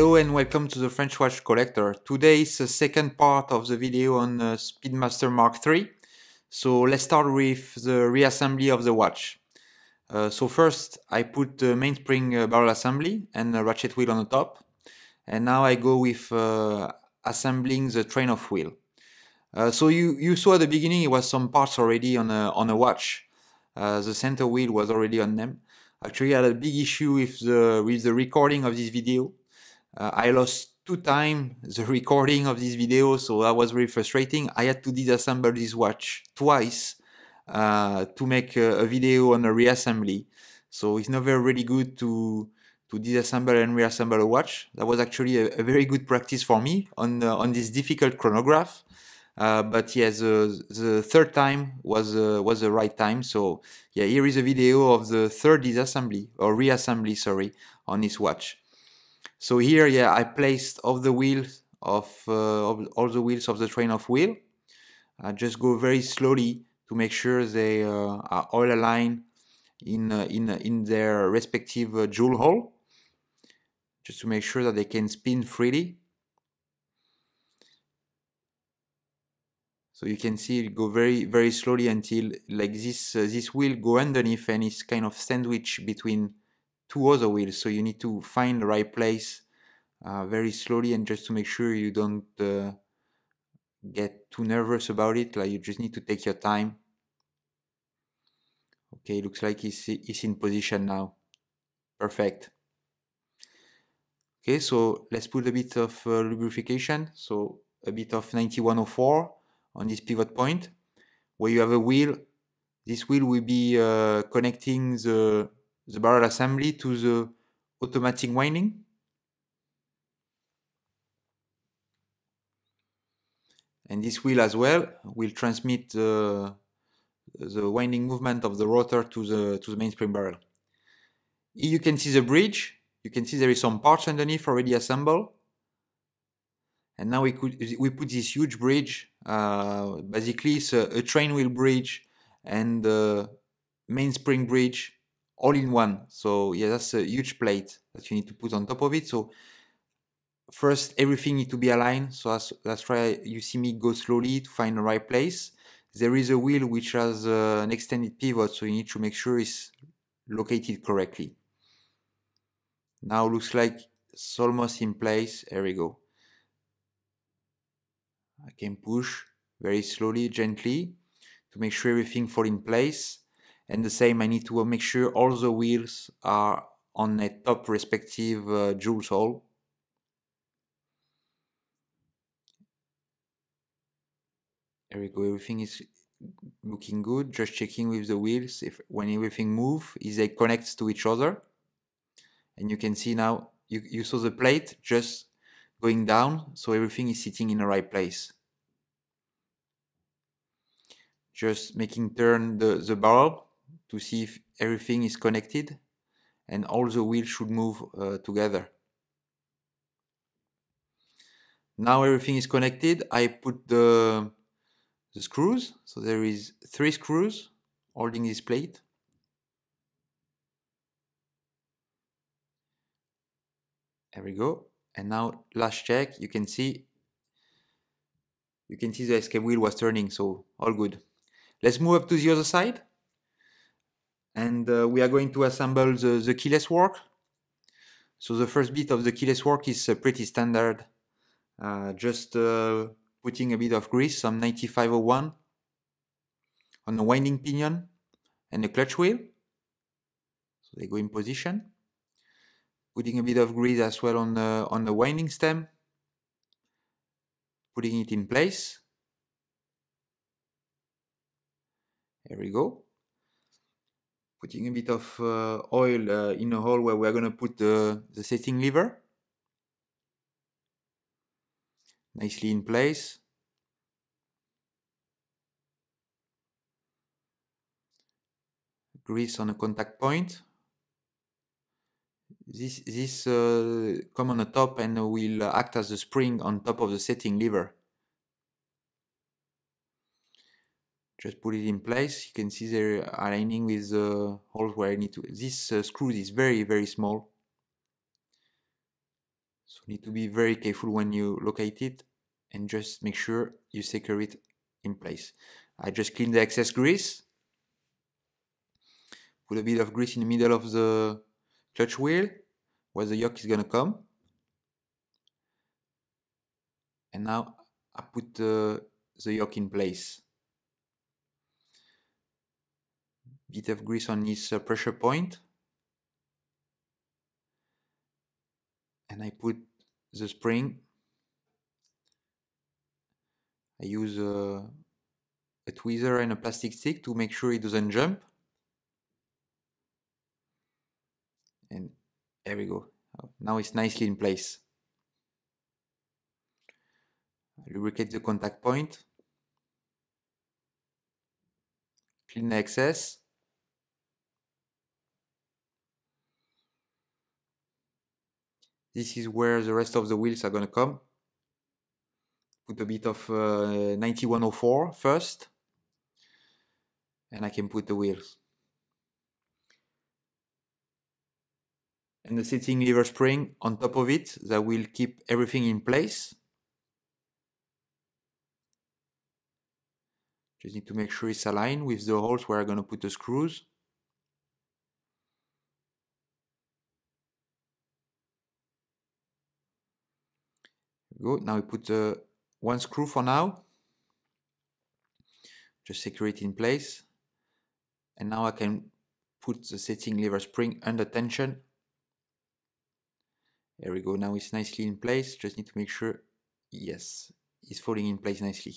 Hello and welcome to the French Watch Collector. Today is the second part of the video on uh, Speedmaster Mark III. So let's start with the reassembly of the watch. Uh, so first I put the mainspring uh, barrel assembly and the ratchet wheel on the top. And now I go with uh, assembling the train of wheel. Uh, so you, you saw at the beginning it was some parts already on a, on a watch. Uh, the center wheel was already on them. Actually I had a big issue with the, with the recording of this video uh, I lost two times the recording of this video, so that was very frustrating. I had to disassemble this watch twice uh, to make a, a, video on a reassembly. So it's never really good to to disassemble and reassemble a watch. That was actually a, a very good practice for me on uh, on this difficult chronograph. Uh, but yeah, the, the third time was uh, was the right time. So yeah, here is a video of the third disassembly or reassembly, sorry, on this watch. So here, yeah, I placed all the wheels of, uh, of all the wheels of the train of wheel. I just go very slowly to make sure they uh, are all aligned in uh, in in their respective jewel hole, just to make sure that they can spin freely. So you can see it go very very slowly until like this uh, this wheel go underneath and it's kind of sandwich between two other wheels so you need to find the right place uh, very slowly and just to make sure you don't uh, get too nervous about it like you just need to take your time. Okay looks like he's, he's in position now. Perfect. Okay so let's put a bit of uh, lubrication so a bit of 9104 on this pivot point. Where you have a wheel this wheel will be uh, connecting the the barrel assembly to the automatic winding. And this wheel as well will transmit the, the winding movement of the rotor to the, to the mainspring barrel. Here you can see the bridge. You can see there is some parts underneath already assembled. And now we could we put this huge bridge. Uh, basically, it's a, a train wheel bridge and the mainspring bridge all in one. So yeah, that's a huge plate that you need to put on top of it. So first, everything need to be aligned. So that's, that's why you see me go slowly to find the right place. There is a wheel which has uh, an extended pivot, so you need to make sure it's located correctly. Now looks like it's almost in place. Here we go. I can push very slowly, gently to make sure everything fall in place and the same I need to make sure all the wheels are on a top respective uh, hole. There we go. Everything is looking good. Just checking with the wheels if when everything move is they connect to each other. And you can see now you, you saw the plate just going down so everything is sitting in the right place. Just making turn the, the barrel to see if everything is connected and all the wheels should move uh, together. Now everything is connected. I put the, the screws. So there is three screws holding this plate. There we go. And now last check, you can see you can see the escape wheel was turning, so all good. Let's move up to the other side and uh, we are going to assemble the, the keyless work. So the first bit of the keyless work is uh, pretty standard. Uh, just uh, putting a bit of grease, some 9501 on the winding pinion and the clutch wheel. So they go in position. Putting a bit of grease as well on the, on the winding stem. Putting it in place. There we go putting a bit of uh, oil uh, in a hole where we're going to put the, the setting lever. Nicely in place. Grease on a contact point. This, this uh, come on the top and will act as a spring on top of the setting lever. Just put it in place you can see they're aligning with the holes where I need to this uh, screw is very very small So need to be very careful when you locate it and just make sure you secure it in place. I just clean the excess grease. Put a bit of grease in the middle of the clutch wheel where the yoke is gonna come. And now I put the, the yoke in place. Bit of grease on this uh, pressure point. And I put the spring. I use a, a tweezer and a plastic stick to make sure it doesn't jump. And there we go. Now it's nicely in place. Lubricate the contact point. Clean the excess. This is where the rest of the wheels are going to come. Put a bit of uh, 9104 first. And I can put the wheels. And the setting lever spring on top of it that will keep everything in place. Just need to make sure it's aligned with the holes where I'm going to put the screws. Go. Now we put uh, one screw for now. Just secure it in place. And now I can put the setting lever spring under tension. There we go. Now it's nicely in place. Just need to make sure, yes, it's falling in place nicely.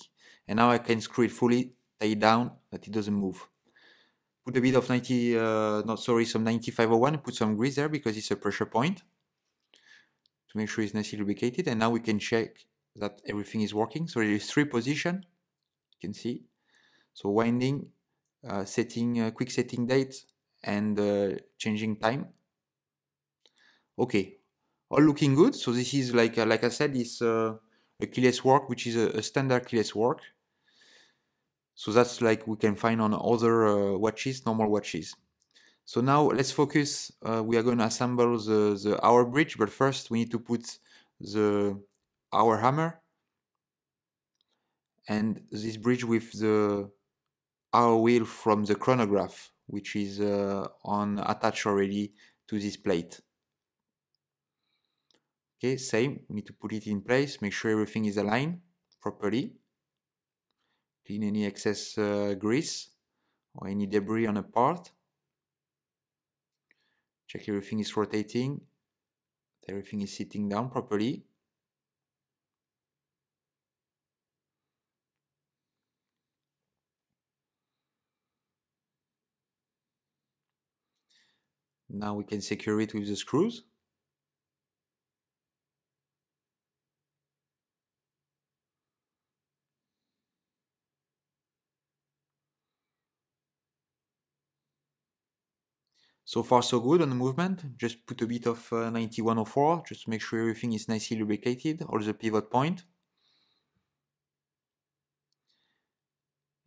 And now I can screw it fully, tie it down, that it doesn't move. Put a bit of 90, uh, not sorry, some 9501, put some grease there because it's a pressure point to make sure it's nicely lubricated. And now we can check that everything is working. So there is three position, you can see. So winding, uh, setting, uh, quick setting date, and uh, changing time. Okay, all looking good. So this is like uh, like I said, it's uh, a keyless work, which is a, a, standard keyless work. So that's like we can find on other uh, watches, normal watches. So now let's focus. Uh, we are going to assemble the, the hour bridge, but first we need to put the hour hammer and this bridge with the hour wheel from the chronograph, which is uh, on attached already to this plate. Okay, same, we need to put it in place, make sure everything is aligned properly. Clean any excess uh, grease or any debris on a part. Check everything is rotating, everything is sitting down properly. Now we can secure it with the screws. So far so good on the movement, just put a bit of uh, 9104 just to make sure everything is nicely lubricated, all the pivot point.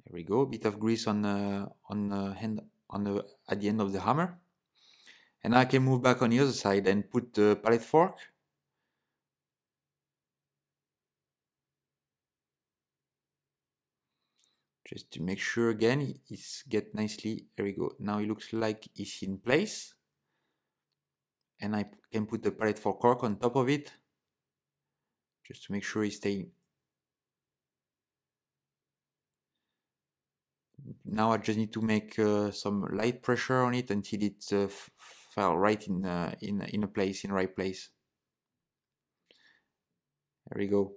There we go, a bit of grease on uh, on uh, hand on the at the end of the hammer. And I can move back on the other side and put the pallet fork just to make sure again it's get nicely there we go. Now it looks like it's in place. And I can put the pallet fork cock on top of it. Just to make sure it's staying. Now I just need to make uh, some light pressure on it until it uh, fell right in uh, in in a place in right place. There we go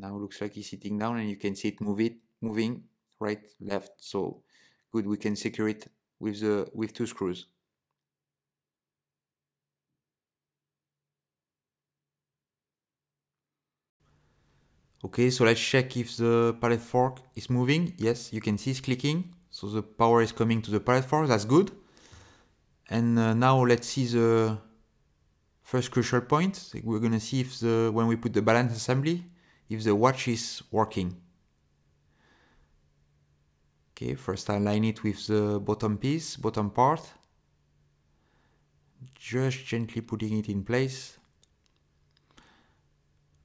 now looks like he's sitting down and you can see it move it moving right left. So good we can secure it with the with two screws. Okay so let's check if the pallet fork is moving. Yes you can see it's clicking. So the power is coming to the pallet fork. That's good. And uh, now let's see the first crucial point. We're gonna see if the when we put the balance assembly if the watch is working. Okay, first align it with the bottom piece, bottom part. Just gently putting it in place.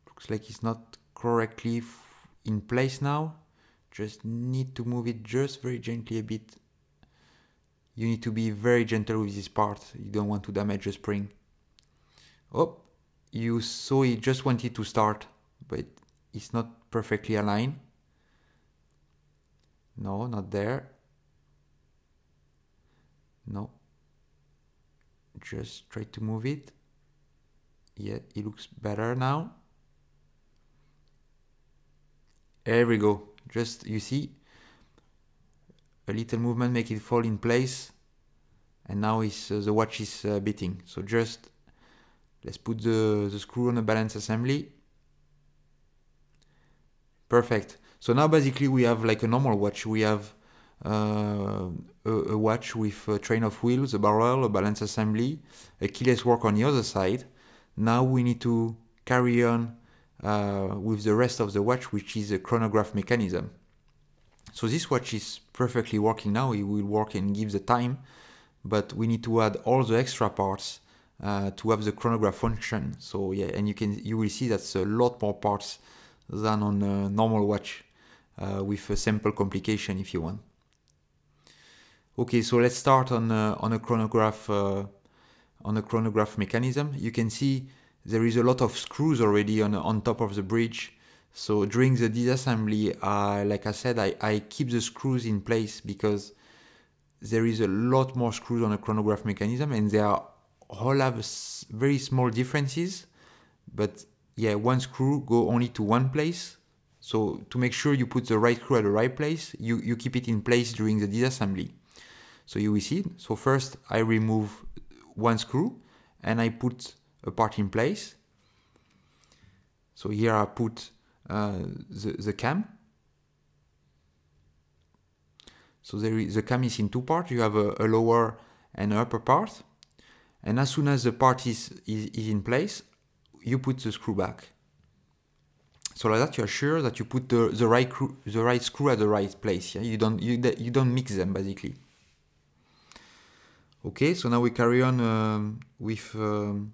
Looks like it's not correctly in place now. Just need to move it just very gently a bit. You need to be very gentle with this part. You don't want to damage the spring. Oh, you saw it just wanted to start, but it's not perfectly aligned. No, not there. No. Just try to move it. Yeah, it looks better now. There we go. Just, you see, a little movement make it fall in place. And now is, uh, the watch is uh, beating. So just, let's put the, the screw on the balance assembly. Perfect. So now basically we have like a normal watch. We have uh, a, a, watch with a train of wheels, a barrel, a balance assembly, a keyless work on the other side. Now we need to carry on uh, with the rest of the watch, which is a chronograph mechanism. So this watch is perfectly working now. It will work and give the time, but we need to add all the extra parts uh, to have the chronograph function. So yeah, and you can you will see that's a lot more parts than on a normal watch uh, with a sample complication if you want. Okay, so let's start on uh, on a chronograph uh, on a chronograph mechanism. You can see there is a lot of screws already on on top of the bridge. So during the disassembly, like I said, I, I keep the screws in place because there is a lot more screws on a chronograph mechanism and they are all have very small differences. But yeah, one screw go only to one place so to make sure you put the right screw at the right place, you, you keep it in place during the disassembly. So you will see, so first I remove one screw and I put a part in place. So here I put uh, the, the cam. So there is, the cam is in two parts. You have a, a lower and upper part. And as soon as the part is, is, is in place, you put the screw back. So like that, you are sure that you put the, the right the right screw at the right place. Yeah, you don't you you don't mix them basically. Okay, so now we carry on um, with um,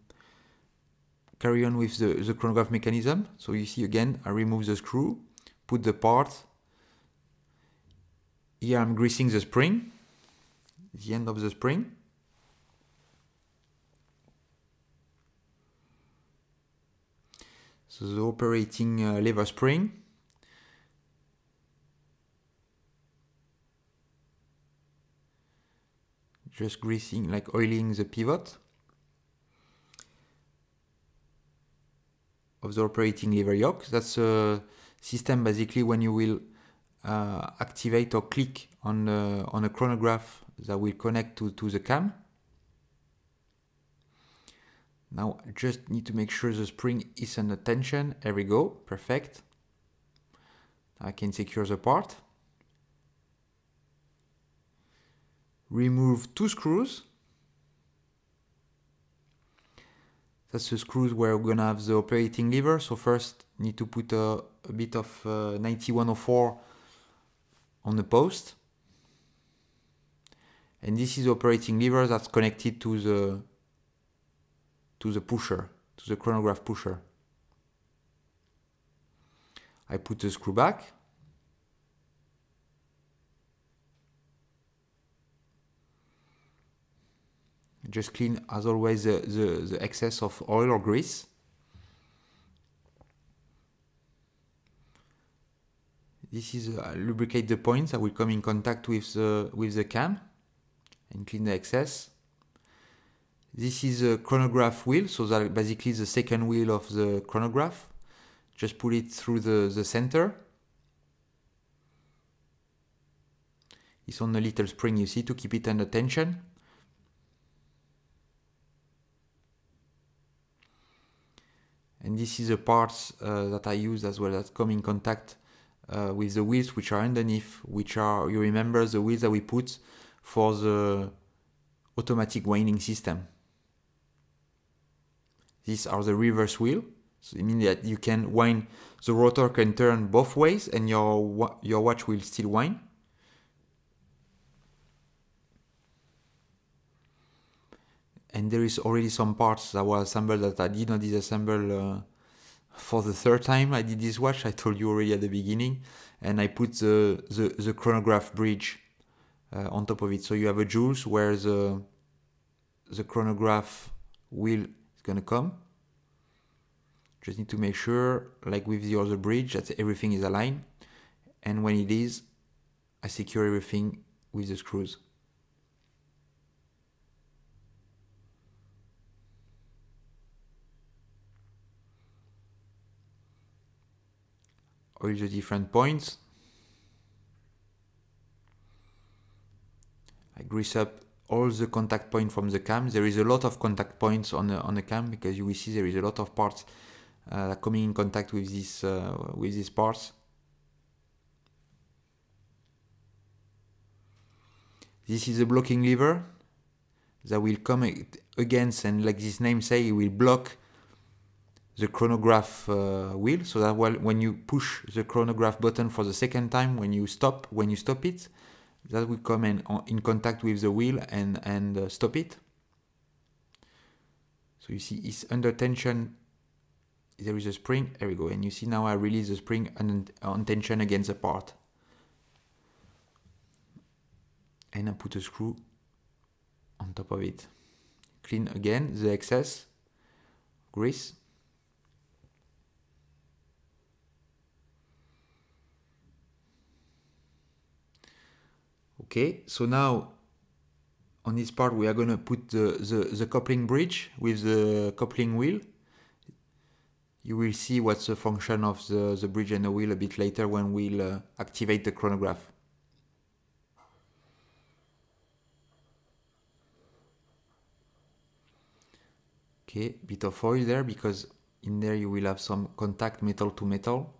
carry on with the the chronograph mechanism. So you see again, I remove the screw, put the part. Here I'm greasing the spring, the end of the spring. So the operating uh, lever spring. Just greasing, like oiling the pivot of the operating lever yoke. That's a system basically when you will uh, activate or click on, uh, on a chronograph that will connect to, to the cam. Now I just need to make sure the spring is under tension. There we go, perfect. I can secure the part. Remove two screws. That's the screws where we're gonna have the operating lever. So first need to put a, a bit of uh, 9104 on the post. And this is the operating lever that's connected to the to the pusher, to the chronograph pusher. I put the screw back. Just clean, as always, the, the, the excess of oil or grease. This is uh, lubricate the points that will come in contact with the, with the cam and clean the excess. This is a chronograph wheel, so that basically the second wheel of the chronograph. Just put it through the, the center. It's on a little spring, you see, to keep it under tension. And this is the parts uh, that I use as well that come in contact uh, with the wheels which are underneath, which are, you remember, the wheels that we put for the automatic winding system. These are the reverse wheel. So it means that you can wind, the rotor can turn both ways and your, your watch will still wind. And there is already some parts that were assembled that I did not disassemble uh, for the third time I did this watch. I told you already at the beginning. And I put the, the, the chronograph bridge uh, on top of it. So you have a jewels where the, the chronograph will gonna come. Just need to make sure, like with the other bridge, that everything is aligned. And when it is, I secure everything with the screws. All the different points. I grease up all the contact points from the cam. There is a lot of contact points on the, on the cam because you will see there is a lot of parts uh, coming in contact with this uh, with these parts. This is a blocking lever that will come against and like this name say it will block the chronograph uh, wheel so that when you push the chronograph button for the second time when you stop when you stop it that will come in, in contact with the wheel and, and uh, stop it. So you see it's under tension, there is a spring, there we go, and you see now I release the spring on, on tension against the part. And I put a screw on top of it. Clean again the excess grease Okay, so now on this part we are going to put the, the, the coupling bridge with the coupling wheel. You will see what's the function of the, the bridge and the wheel a bit later when we'll uh, activate the chronograph. Okay, bit of oil there because in there you will have some contact metal to metal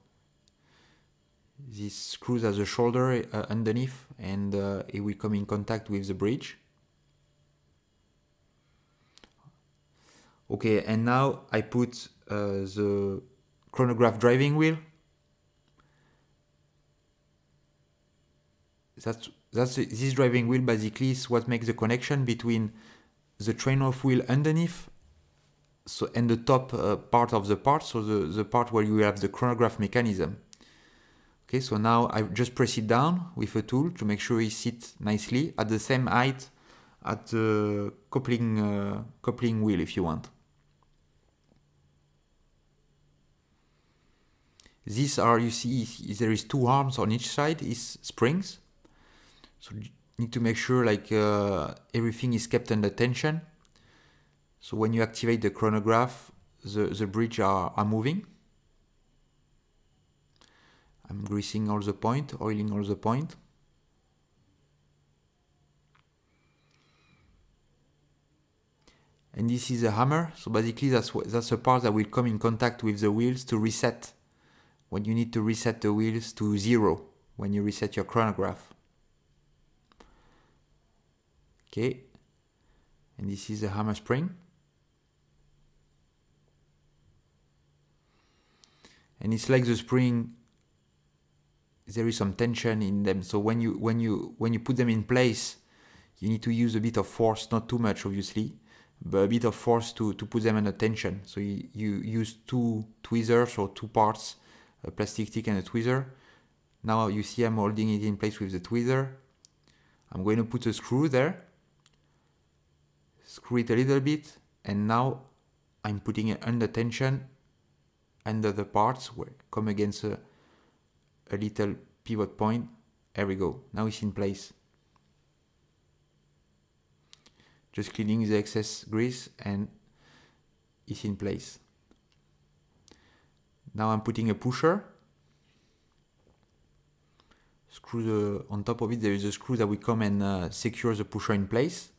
this screws as a shoulder uh, underneath and uh, it will come in contact with the bridge. Okay, and now I put uh, the chronograph driving wheel. That's, that's this driving wheel basically is what makes the connection between the train of wheel underneath so and the top uh, part of the part, so the, the part where you have the chronograph mechanism. Okay, so now I just press it down with a tool to make sure it sits nicely at the same height at the coupling, uh, coupling wheel if you want. These are, you see, there is two arms on each side is springs. So you need to make sure like uh, everything is kept under tension. So when you activate the chronograph, the, the bridge are, are moving. I'm greasing all the point, oiling all the point. And this is a hammer, so basically that's, that's a part that will come in contact with the wheels to reset. When you need to reset the wheels to zero, when you reset your chronograph. Okay, and this is a hammer spring. And it's like the spring there is some tension in them. So when you when you when you put them in place, you need to use a bit of force, not too much obviously, but a bit of force to, to put them under tension. So you, you use two tweezers or two parts, a plastic stick and a tweezer. Now you see I'm holding it in place with the tweezer. I'm going to put a screw there, screw it a little bit, and now I'm putting it under tension under the parts where come against a, a little pivot point. There we go. Now it's in place. Just cleaning the excess grease and it's in place. Now I'm putting a pusher. Screw the, on top of it there is a screw that will come and uh, secure the pusher in place.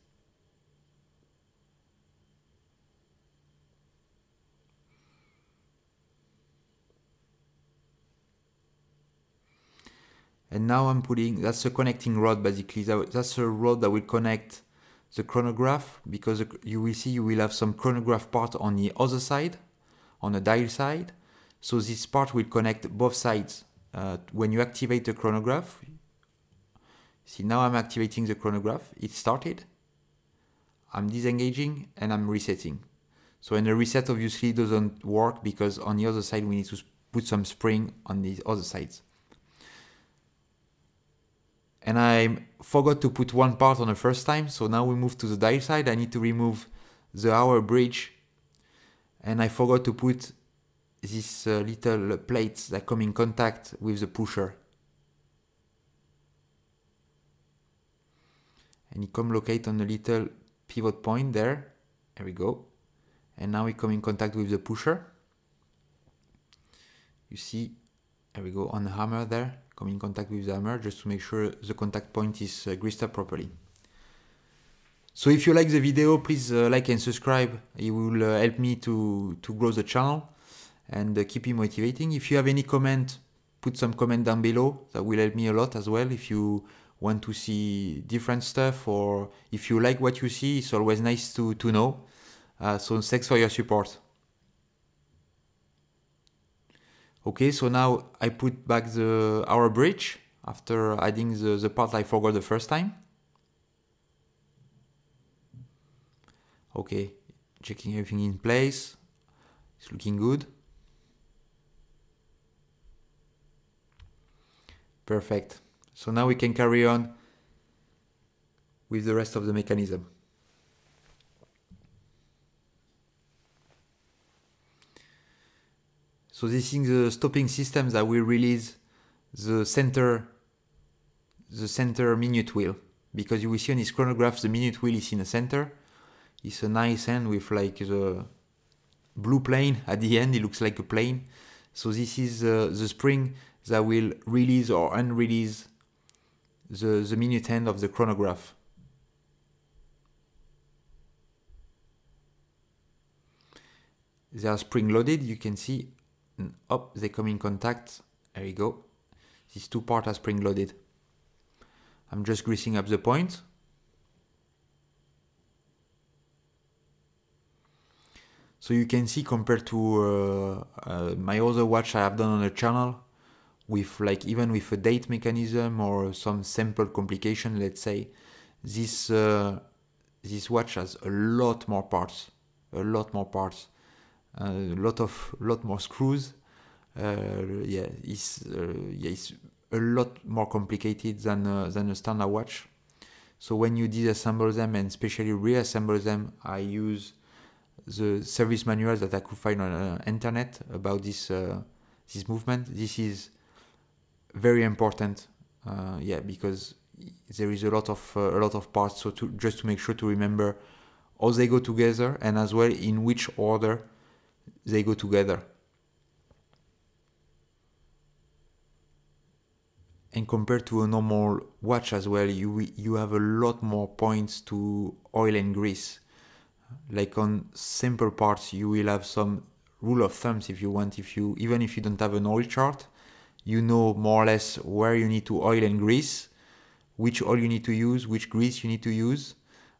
And now I'm putting, that's a connecting rod basically. That's a rod that will connect the chronograph because you will see you will have some chronograph part on the other side, on the dial side. So this part will connect both sides. Uh, when you activate the chronograph, see now I'm activating the chronograph, it started. I'm disengaging and I'm resetting. So and the reset obviously doesn't work because on the other side we need to put some spring on the other sides. And I forgot to put one part on the first time, so now we move to the dial side. I need to remove the hour bridge and I forgot to put these uh, little plates that come in contact with the pusher. And it come locate on the little pivot point there. There we go. And now we come in contact with the pusher. You see, there we go on the hammer there, come in contact with the hammer just to make sure the contact point is uh, greased up properly. So if you like the video, please uh, like and subscribe. It will uh, help me to, to grow the channel and uh, keep me motivating. If you have any comment, put some comment down below. That will help me a lot as well. If you want to see different stuff or if you like what you see, it's always nice to, to know. Uh, so thanks for your support. Okay, so now I put back the hour bridge after adding the, the part I forgot the first time. Okay, checking everything in place. It's looking good. Perfect. So now we can carry on with the rest of the mechanism. So this is the stopping system that will release the center the center minute wheel because you will see on this chronograph the minute wheel is in the center it's a nice end with like the blue plane at the end. It looks like a plane. So this is uh, the spring that will release or unrelease the, the minute hand of the chronograph. They are spring loaded. You can see up they come in contact. There you go. These two parts are spring loaded. I'm just greasing up the point. So you can see compared to uh, uh, my other watch I have done on the channel, with like even with a date mechanism or some simple complication, let's say, this uh, this watch has a lot more parts, a lot more parts, a lot of lot more screws. Uh, yeah, it's uh, yeah, it's a lot more complicated than uh, than a standard watch. So when you disassemble them and especially reassemble them, I use the service manuals that I could find on uh, internet about this uh, this movement. This is very important, uh, yeah, because there is a lot of a lot of parts. So to just to make sure to remember how they go together and as well in which order they go together. And compared to a normal watch as well, you you have a lot more points to oil and grease. Like on simple parts you will have some rule of thumbs if you want. If you even if you don't have an oil chart you know more or less where you need to oil and grease which oil you need to use which grease you need to use.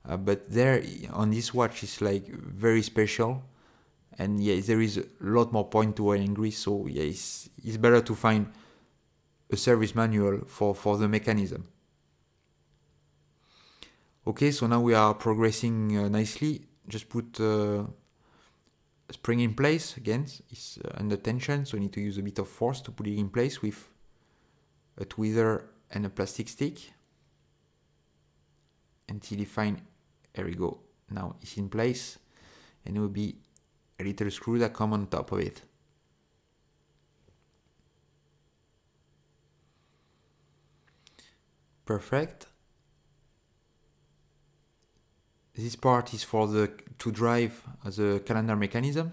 Uh, but there on this watch is like very special and yeah there is a lot more point to oil and grease so yeah it's, it's better to find a service manual for for the mechanism. Okay so now we are progressing uh, nicely. Just put uh, a spring in place. Again it's uh, under tension so you need to use a bit of force to put it in place with a tweezer and a plastic stick. Until you find there we go. Now it's in place. And it will be little screw that come on top of it perfect This part is for the to drive uh, the calendar mechanism.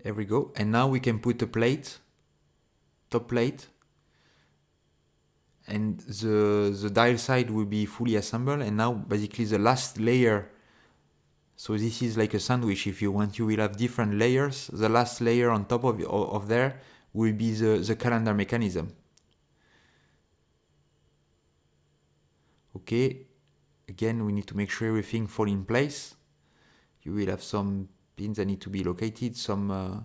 There we go. And now we can put a plate, top plate, and the, the dial side will be fully assembled. And now basically the last layer, so this is like a sandwich if you want, you will have different layers. The last layer on top of, of there will be the, the calendar mechanism. okay again we need to make sure everything fall in place you will have some pins that need to be located some uh,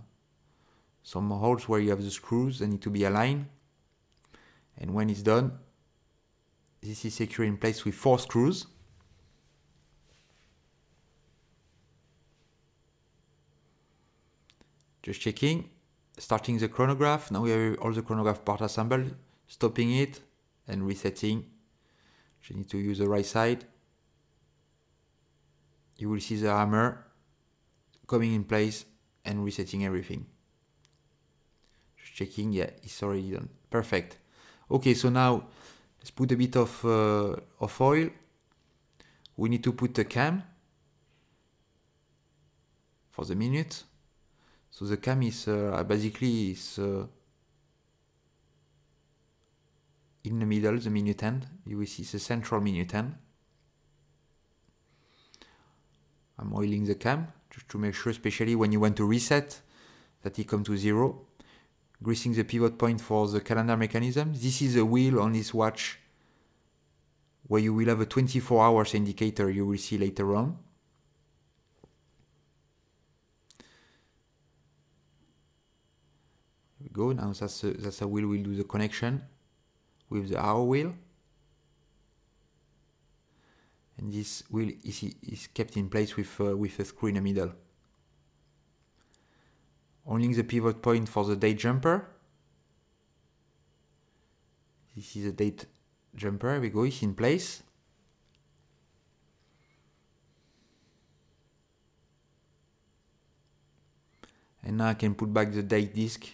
some holes where you have the screws that need to be aligned And when it's done, this is secure in place with four screws. Just checking, starting the chronograph. Now we have all the chronograph part assembled, stopping it and resetting. You need to use the right side. You will see the hammer coming in place and resetting everything. Just checking, yeah, it's already done. Perfect. Okay, so now let's put a bit of, uh, of oil. We need to put the cam for the minute. So the cam is uh, basically is uh, in the middle, the minute end. You will see the central minute end. I'm oiling the cam just to make sure, especially when you want to reset, that it come to zero. Greasing the pivot point for the calendar mechanism. This is a wheel on this watch where you will have a 24 hours indicator you will see later on. We go. Now that's a, that's a wheel will do the connection with the hour wheel. And this wheel is, is kept in place with, uh, with a screw in the middle. Only the pivot point for the date jumper. This is a date jumper, we go, it's in place. And now I can put back the date disc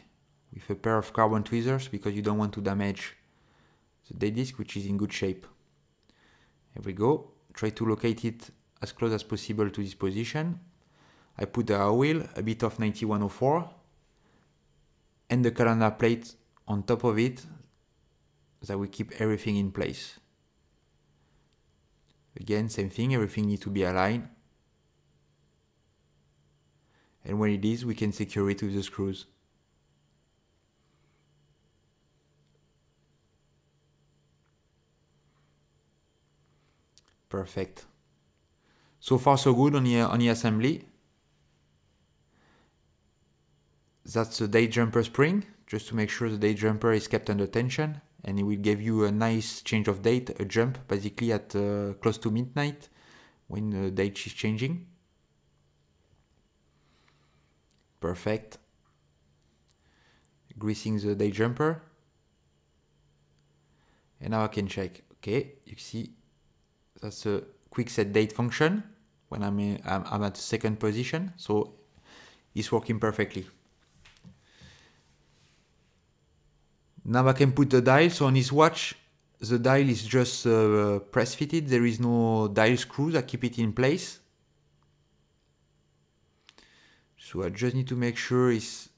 with a pair of carbon tweezers because you don't want to damage the date disc which is in good shape. Here we go. Try to locate it as close as possible to this position. I put the wheel, a bit of 9104 and the calendar plate on top of it that will keep everything in place. Again, same thing, everything needs to be aligned. And when it is, we can secure it with the screws. Perfect. So far so good on the, on the assembly. That's the day jumper spring, just to make sure the day jumper is kept under tension and it will give you a nice change of date, a jump basically at uh, close to midnight when the date is changing. Perfect. Greasing the day jumper. And now I can check. Okay, you see that's a quick set date function when I'm, in, I'm, I'm at the second position. So it's working perfectly. Now I can put the dial. So on his watch, the dial is just uh, press fitted. There is no dial screws that keep it in place. So I just need to make sure it's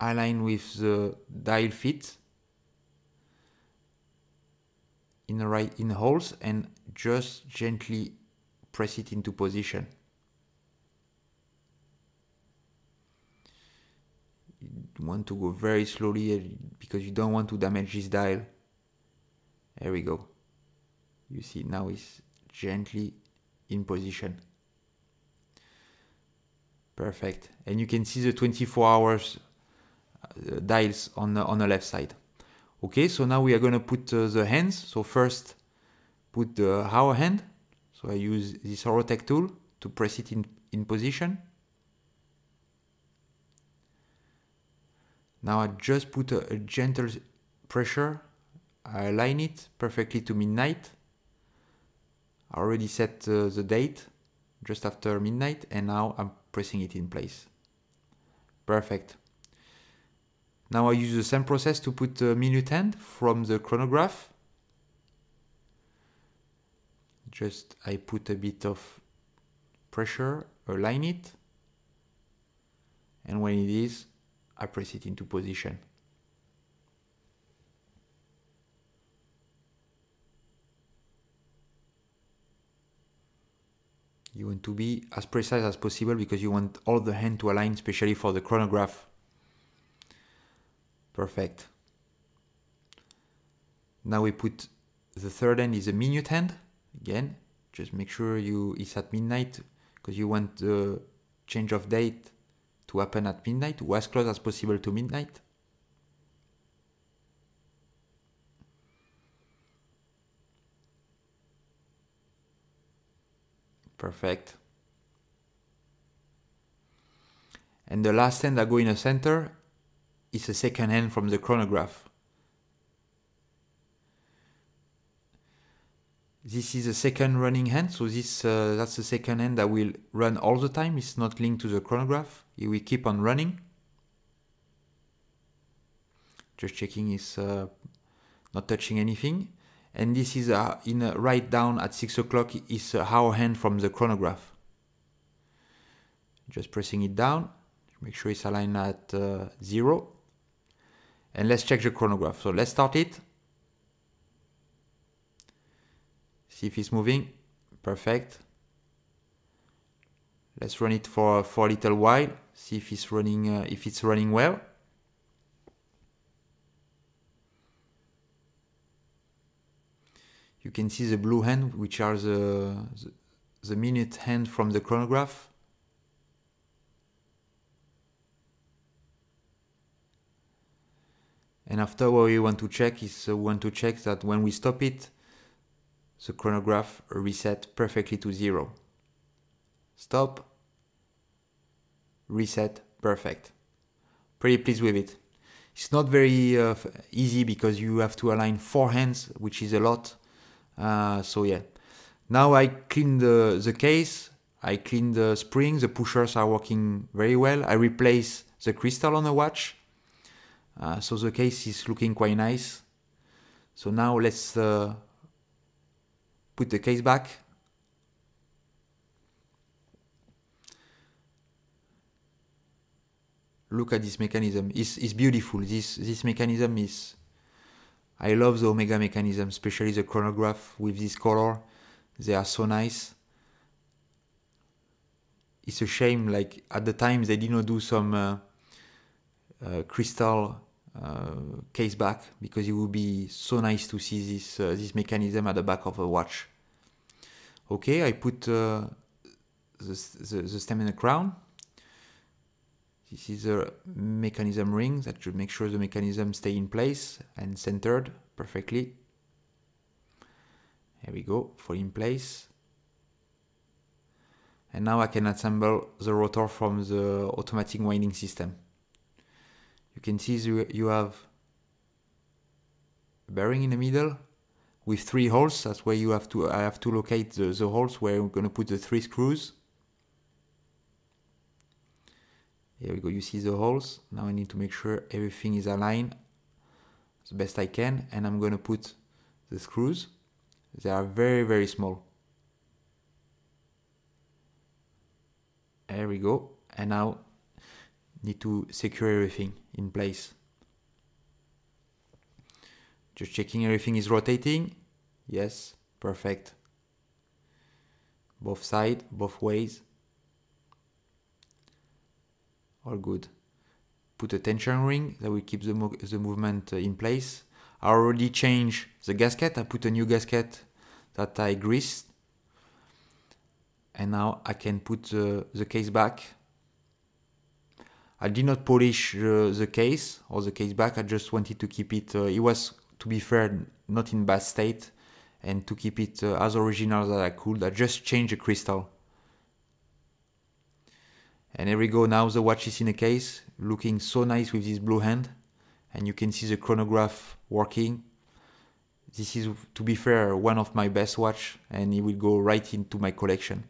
aligned with the dial fit in the right in holes and just gently press it into position. Want to go very slowly uh, because you don't want to damage this dial. There we go. You see now it's gently in position. Perfect. And you can see the 24 hours uh, dials on the, on the left side. Okay, so now we are going to put uh, the hands. So first put the hour hand. So I use this Horotech tool to press it in, in position. Now I just put a, a gentle pressure. I align it perfectly to midnight. I already set uh, the date just after midnight and now I'm pressing it in place. Perfect. Now I use the same process to put the minute hand from the chronograph. Just I put a bit of pressure, align it, and when it is, I press it into position. You want to be as precise as possible because you want all the hand to align, especially for the chronograph Perfect. Now we put the third end is a minute hand. Again, just make sure you it's at midnight because you want the change of date to happen at midnight, or as close as possible to midnight. Perfect. And the last hand that go in the center is a second hand from the chronograph. This is the second running hand, so this uh, that's the second hand that will run all the time. It's not linked to the chronograph. Will keep on running. Just checking is uh, not touching anything. And this is uh, in a write down at 6 o'clock is our hand from the chronograph. Just pressing it down, make sure it's aligned at uh, 0. And let's check the chronograph. So let's start it. See if it's moving. Perfect. Let's run it for, for a little while. See if it's running, uh, if it's running well. You can see the blue hand, which are the, the, the minute hand from the chronograph. And after what we want to check is uh, we want to check that when we stop it, the chronograph reset perfectly to zero. Stop, reset, perfect. Pretty pleased with it. It's not very uh, easy because you have to align four hands, which is a lot. Uh, so yeah. Now I clean the, the case, I clean the spring, the pushers are working very well. I replace the crystal on the watch. Uh, so the case is looking quite nice. So now let's uh, put the case back. Look at this mechanism. It's, it's beautiful. This, this mechanism is... I love the Omega mechanism, especially the chronograph with this color. They are so nice. It's a shame, like at the time they did not do some uh, uh, crystal uh, case back because it would be so nice to see this uh, this mechanism at the back of a watch. Okay, I put uh, the, the, the stem and the crown. This is a mechanism ring that should make sure the mechanism stay in place and centered perfectly. Here we go, fully in place. And now I can assemble the rotor from the automatic winding system you can see you have a bearing in the middle with three holes. That's where you have to, I have to locate the, the holes where I'm going to put the three screws. Here we go, you see the holes. Now I need to make sure everything is aligned the best I can and I'm going to put the screws. They are very, very small. There we go. And now need to secure everything in place. Just checking everything is rotating. Yes, perfect. Both side, both ways. All good. Put a tension ring that will keep the, mo the movement uh, in place. I already changed the gasket. I put a new gasket that I greased. And now I can put the, the case back I did not polish uh, the case or the case back. I just wanted to keep it. Uh, it was, to be fair, not in bad state, and to keep it uh, as original as I could. I just changed the crystal. And here we go. Now the watch is in a case, looking so nice with this blue hand, and you can see the chronograph working. This is, to be fair, one of my best watch, and it will go right into my collection.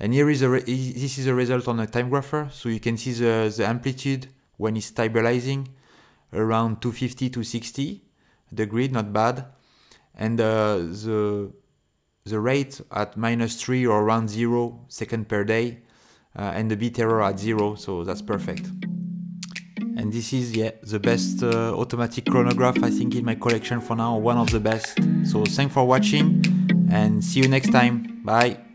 And here is a this is a result on a timegrapher. So you can see the, the amplitude when it's stabilizing around 250 to 60. The grid, not bad. And uh, the, the rate at minus 3 or around 0 second per day. Uh, and the beat error at 0, so that's perfect. And this is yeah the best uh, automatic chronograph I think in my collection for now, one of the best. So thanks for watching and see you next time. Bye.